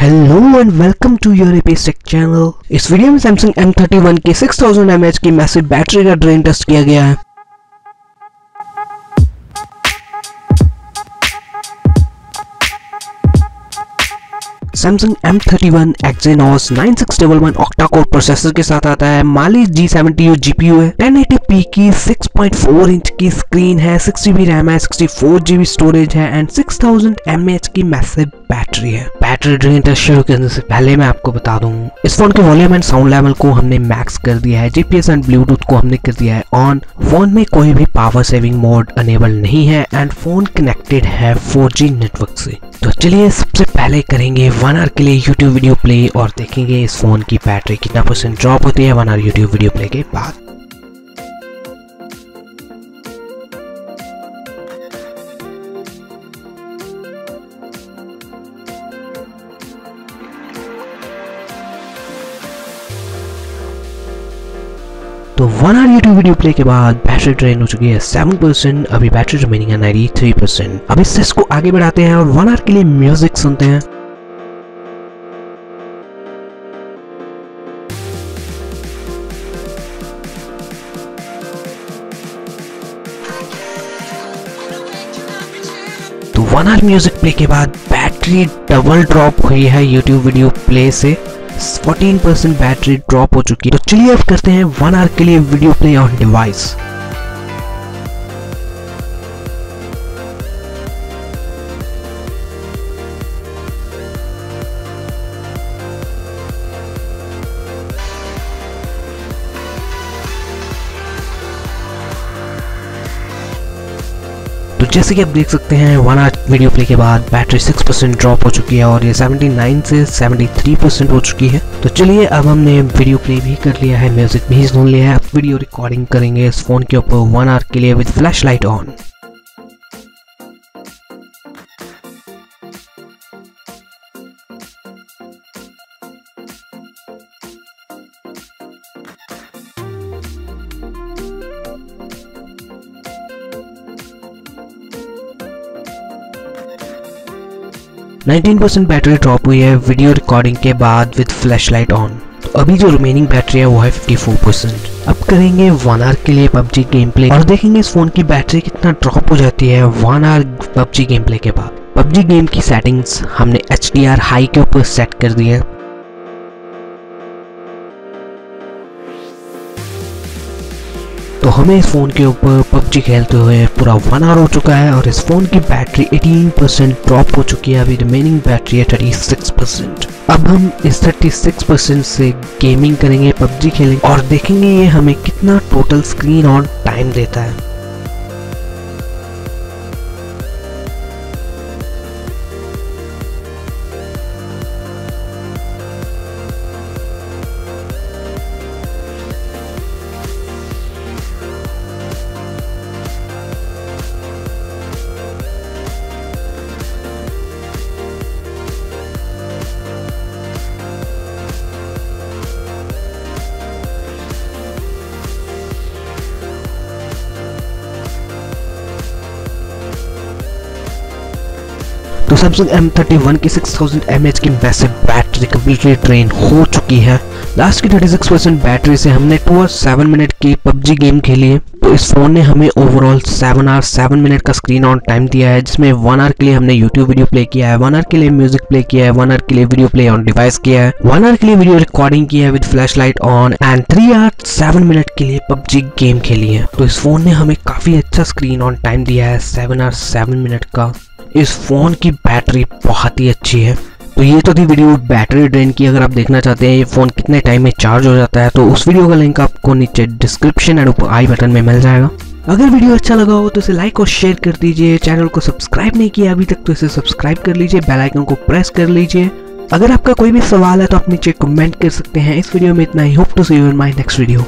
Hello and welcome to your एपेस्टेक channel इस video में Samsung M31 के 6000 mAh की मैसिव बैटरी का ड्रेन टेस्ट किया गया है। Samsung M31 Exynos 9611 octa core processor के साथ आता है। माली G70U GPU है। 1080p की 6.4 इंच की स्क्रीन है। 6GB रैम है 64GB स्टोरेज है एंड सिक्स 6000 mAh की मैसिव बैटरी है। बैटरी ड्रेन टेस्ट शुरू करने से पहले मैं आपको बता दूँ, इस फ़ोन के वॉल्यूम एंड साउंड लेवल को हमने मैक्स कर दिया है। जीपीएस एंड ब्लूटूथ को हमने कर दिया है ऑन फ़ोन में कोई भी पावर सेविंग मोड अनेबल नहीं है एंड फ़ोन कनेक्टेड है 4G नेटवर्क से। तो चलिए सबसे पहले करेंगे वन आर के लिए यूट्यूब वीडियो प्ले और देखेंगे इस फ़ोन की बैटरी कितना परसेंट ड्रॉप होती है one hour YouTube video play के बाद। तो one hour YouTube video play के बाद बैटरी ड्रेन हो चुकी है सेवन परसेंट अभी बैटरी रिमेनिंग है नाइन्टी थ्री परसेंट अब इससे इसको आगे बढ़ाते हैं और वन आवर के लिए म्यूज़िक सुनते हैं। तो वन आर म्यूज़िक प्ले के बाद बैटरी डबल ड्रॉप हुई है यूट्यूब वीडियो प्ले से। 14 परसेंट बैटरी ड्रॉप हो चुकी है। तो चलिए अब करते हैं वन आवर के लिए वीडियो प्ले ऑन डिवाइस। तो जैसे कि आप देख सकते हैं वन आर वीडियो प्ले के बाद बैटरी सिक्स परसेंट ड्रॉप हो चुकी है और ये 79 से 73 परसेंट हो चुकी है। तो चलिए, अब हमने वीडियो प्ले भी कर लिया है म्यूज़िक भी सुन लिया है। अब वीडियो रिकॉर्डिंग करेंगे इस फ़ोन के ऊपर वन आर के लिए with flash light on nineteen percent battery drop हुई है वीडियो रिकॉर्डिंग के बाद विद फ्लैश लाइट ऑन अभी जो रिमेनिंग बैटरी है वो है 54 परसेंट। अब करेंगे वन आर के लिए पबजी गेम प्ले और देखेंगे इस फ़ोन की बैटरी कितना ड्रॉप हो जाती है one hour PUBG game play के बाद। पबजी गेम की सेटिंग्स हमने एच डी आर हाई के ऊपर सेट कर दी है। तो हमें इस फ़ोन के ऊपर पबजी खेलते हुए पूरा वन आवर हो चुका है और इस फ़ोन की बैटरी 18 परसेंट ड्रॉप हो चुकी है। अभी रिमेनिंग बैटरी है 36 परसेंट अब हम इस 36 परसेंट से गेमिंग करेंगे, पबजी खेलेंगे और देखेंगे ये हमें कितना टोटल स्क्रीन ऑन टाइम देता है। सैमसंग M31 की 6000 mAh की मैसिव बैटरी कम्प्लीटली ड्रेन हो चुकी है। लास्ट की 36 परसेंट बैटरी से हमने टू और सेवन मिनट की पबजी गेम खेली है। तो इस फ़ोन ने हमें overall seven hour seven minute का स्क्रीन ऑन टाइम दिया है, जिसमें वन आवर के लिए हमने यूट्यूब वीडियो प्ले किया है वन आवर के लिए म्यूज़िक प्ले किया है वन आवर के लिए वीडियो प्ले ऑन डिवाइस किया है वन आवर के लिए वीडियो रिकॉर्डिंग किया है with flash light on and three hour seven minute के लिए पबजी गेम खेली है। तो इस फ़ोन ने हमें काफ़ी अच्छा स्क्रीन ऑन टाइम दिया है सेवन आवर सेवन मिनट का। इस फ़ोन की बैटरी बहुत ही अच्छी है। तो ये तो थी वीडियो बैटरी ड्रेन की। अगर आप देखना चाहते हैं ये फ़ोन कितने टाइम में चार्ज हो जाता है तो उस वीडियो का लिंक आपको नीचे डिस्क्रिप्शन एंड ऊपर आई बटन में मिल जाएगा। अगर वीडियो अच्छा लगा हो तो इसे लाइक और शेयर कर दीजिए। चैनल को सब्सक्राइब नहीं किया अभी तक तो इसे सब्सक्राइब कर लीजिए। बेल आइकन को प्रेस कर लीजिए। अगर आपका कोई भी सवाल है तो आप नीचे कमेंट कर सकते हैं। इस वीडियो में इतना ही। Hope to see you in my next video